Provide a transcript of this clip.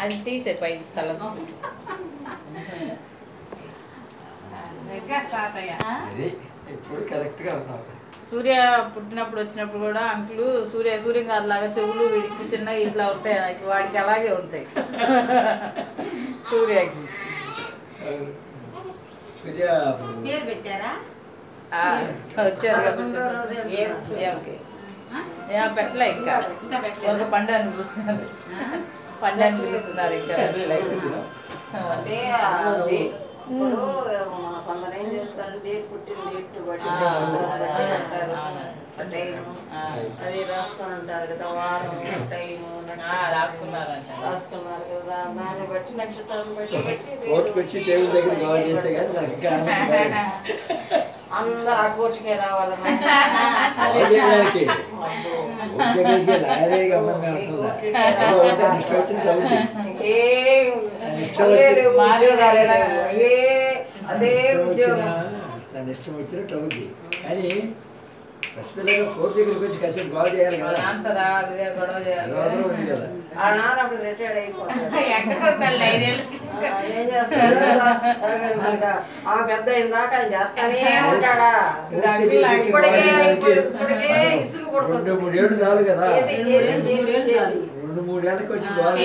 అది తీసే పై ఇప్పుడు కరెక్ట్గా ఉన్నావు సూర్య పుట్టినప్పుడు వచ్చినప్పుడు కూడా అంకులు సూర్య సూర్యం గారు లాగా చెవులు వీడికి చిన్నగా ఇట్లా ఉంటాయి ఇప్పుడు వాడికి అలాగే ఉంటాయి. సూర్యకి. సూర్య పేరు పెట్టారా? ఆ, వచ్చారు పెట్టలే ఇంకా. ఇంకా? ఒక పిలుస్తున్నారు పండుగని పిలుస్తున్నారు ఇంకా. అంటే అది ఇప్పుడు కొందరు ఏం చేస్తారు? డేట్ పుట్టిన డేట్ బట్టి అది రాసుకొని ఉంటారు కదా వారం టైము ఆ, రాసుకున్నారంట రాసుకున్నారు కదా దాన్ని బట్టి నక్షత్రాన్ని బట్టి కోర్టుకు వచ్చి టేబుల్ దగ్గర గౌరవ చేస్తే కానీ నాకు ఇంకా. అందరు ఆ కోర్టుకే ఇష్టం వచ్చిన తన ఇష్టం వచ్చినట్టు అవుద్ది. కానీ పసిపిల్లగా కోర్టు దగ్గరికి వచ్చి కాసేపు బాగు చేయాలి కదా. గొడవ చేయాలి. అప్పుడు రిటైర్డ్ అయిపోతాడు ఏం చేస్తాడు? ఆ పెద్ద అయిన దాకా ఆయన చేస్తానే ఉంటాడా? ఇప్పటికే ఇప్పటికే ఇసుగు రెండు పడుతుంది మూడేళ్ళు చాలు కదా. చేసి చేసి చేసి చేసి. రెండు మూడేళ్ళకి వచ్చి బాగు